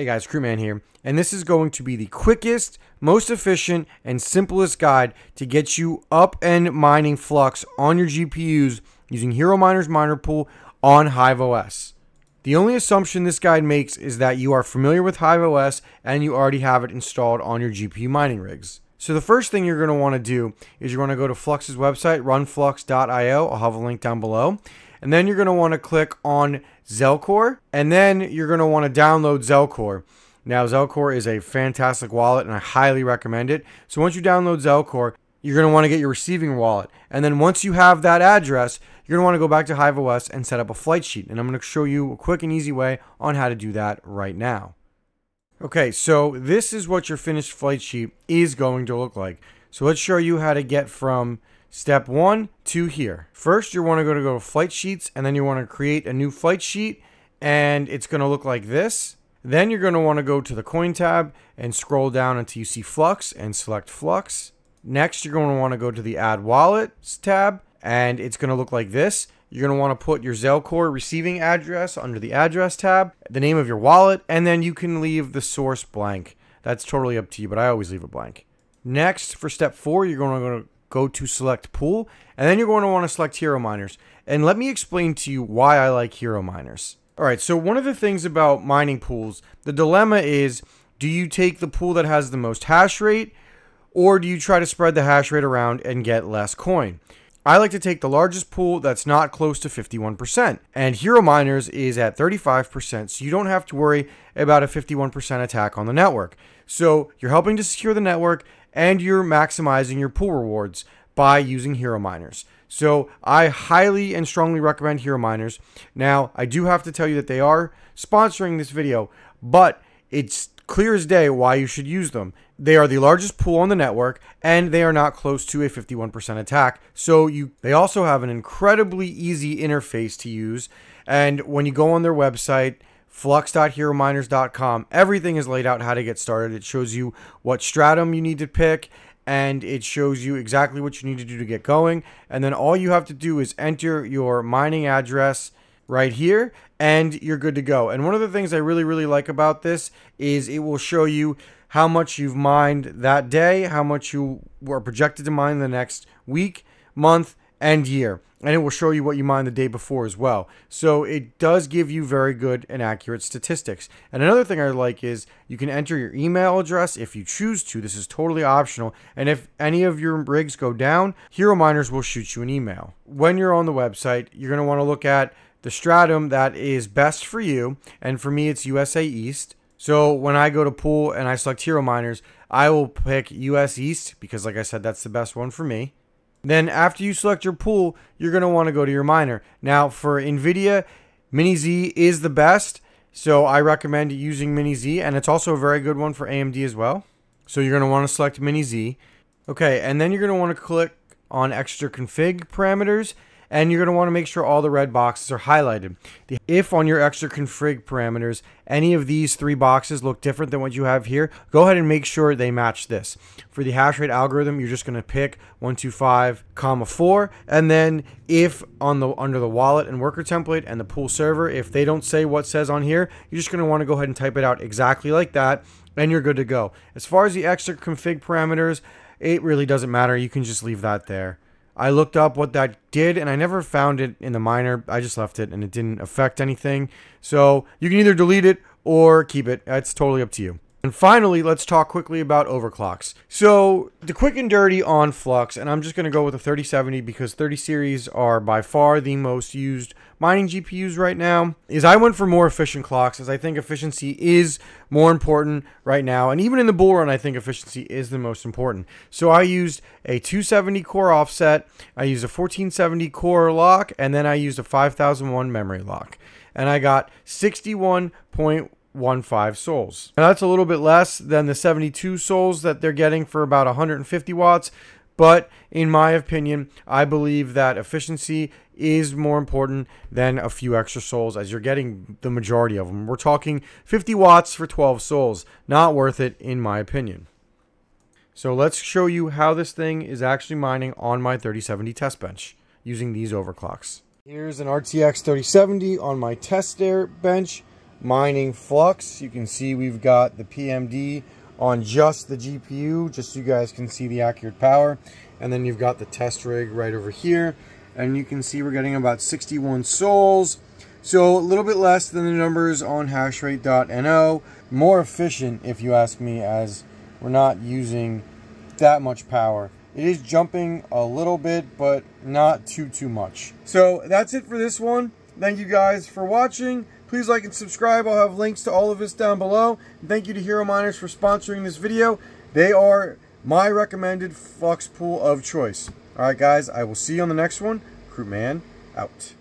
Hey guys, Krootman here, and this is going to be the quickest, most efficient, and simplest guide to get you up and mining Flux on your GPUs using Hero Miners Miner Pool on Hive OS. The only assumption this guide makes is that you are familiar with Hive OS and you already have it installed on your GPU mining rigs. So the first thing you're going to want to do is you're going to go to Flux's website, runflux.io. I'll have a link down below. And then you're going to want to click on Zelcore. And then you're going to want to download Zelcore. Now, Zelcore is a fantastic wallet and I highly recommend it. So once you download Zelcore, you're going to want to get your receiving wallet. And then once you have that address, you're going to want to go back to HiveOS and set up a flight sheet. And I'm going to show you a quick and easy way on how to do that right now. Okay, so this is what your finished flight sheet is going to look like. So let's show you how to get from Step one, to here. First, you want to go to go to flight sheets and then you want to create a new flight sheet and it's going to look like this. Then you're going to want to go to the coin tab and scroll down until you see Flux and select Flux. Next, you're going to want to go to the add wallets tab and it's going to look like this. You're going to want to put your Zelcore receiving address under the address tab, the name of your wallet, and then you can leave the source blank. That's totally up to you, but I always leave it blank. Next, for step four, you're going to go to select pool, and then you're going to want to select hero miners. And let me explain to you why I like hero miners. All right, so one of the things about mining pools, the dilemma is do you take the pool that has the most hash rate, or do you try to spread the hash rate around and get less coin? I like to take the largest pool that's not close to 51%. And Hero Miners is at 35%, so you don't have to worry about a 51% attack on the network. So you're helping to secure the network and you're maximizing your pool rewards by using hero miners. So I highly and strongly recommend hero miners. Now, I do have to tell you that they are sponsoring this video, but it's clear as day why you should use them. They are the largest pool on the network and they are not close to a 51% attack. So you they also have an incredibly easy interface to use and when you go on their website flux.herominers.com. Everything is laid out how to get started. It shows you what stratum you need to pick and it shows you exactly what you need to do to get going. And then all you have to do is enter your mining address right here and you're good to go. And one of the things I really, really like about this is it will show you how much you've mined that day, how much you were projected to mine the next week, month, and year. And it will show you what you mined the day before as well. So it does give you very good and accurate statistics. And another thing I like is you can enter your email address if you choose to. This is totally optional. And if any of your rigs go down, Hero Miners will shoot you an email. When you're on the website, you're going to want to look at the stratum that is best for you. And for me, it's USA East. So when I go to pool and I select Hero Miners, I will pick US East because, like I said, that's the best one for me. Then after you select your pool, you're going to want to go to your miner. Now for NVIDIA, Mini Z is the best. So I recommend using Mini Z and it's also a very good one for AMD as well. So you're going to want to select Mini Z. Okay, and then you're going to want to click on extra config parameters and you're going to want to make sure all the red boxes are highlighted. If on your extra config parameters, any of these three boxes look different than what you have here, go ahead and make sure they match this. For the hash rate algorithm, you're just going to pick 125, comma 4, and then if on the under the wallet and worker template and the pool server, if they don't say what says on here, you're just going to want to go ahead and type it out exactly like that, and you're good to go. As far as the extra config parameters, it really doesn't matter. You can just leave that there. I looked up what that did and I never found it in the miner. I just left it and it didn't affect anything. So you can either delete it or keep it. It's totally up to you. And finally, let's talk quickly about overclocks. So the quick and dirty on Flux, and I'm just going to go with a 3070 because 30 series are by far the most used mining GPUs right now, is I went for more efficient clocks as I think efficiency is more important right now. And even in the bull run, I think efficiency is the most important. So I used a 270 core offset, I used a 1470 core lock, and then I used a 5001 memory lock. And I got 61. 15 sols. Now that's a little bit less than the 72 sols that they're getting for about 150 watts, but in my opinion, I believe that efficiency is more important than a few extra sols as you're getting the majority of them. We're talking 50 watts for 12 sols. Not worth it in my opinion. So let's show you how this thing is actually mining on my 3070 test bench using these overclocks. Here's an RTX 3070 on my test air bench mining flux. You can see we've got the PMD on just the GPU, just so you guys can see the accurate power. And then you've got the test rig right over here. And you can see we're getting about 61 sols. So a little bit less than the numbers on hashrate.no. More efficient, if you ask me, as we're not using that much power. It is jumping a little bit, but not too, too much. So that's it for this one. Thank you guys for watching. Please like and subscribe. I'll have links to all of this down below. And thank you to Hero Miners for sponsoring this video. They are my recommended flux pool of choice. All right, guys, I will see you on the next one. Krootman out.